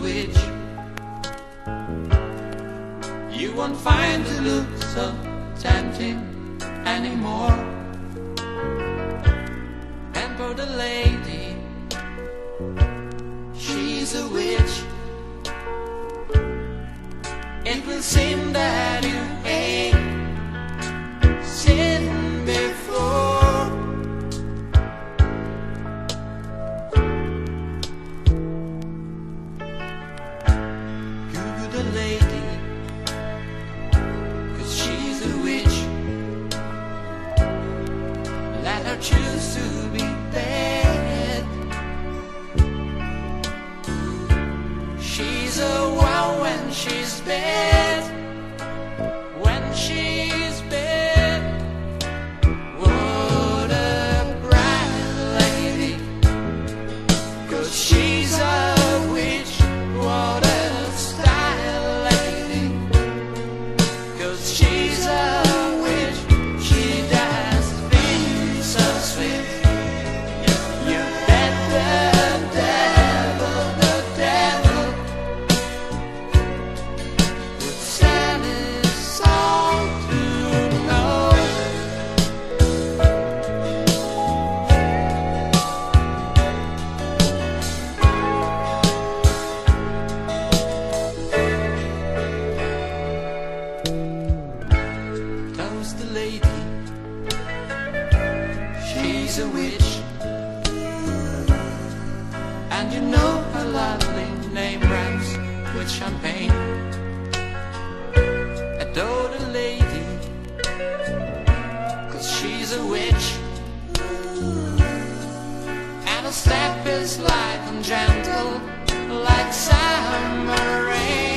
witch. You won't find the look so tempting anymore. And for the lady, she's a witch. It will seem that lady, cause she's a witch. Let her choose to be dead. She's a witch, and you know her lovely name rhymes with champagne. Adore the lady, cause she's a witch, and her step is light and gentle, like summer rain.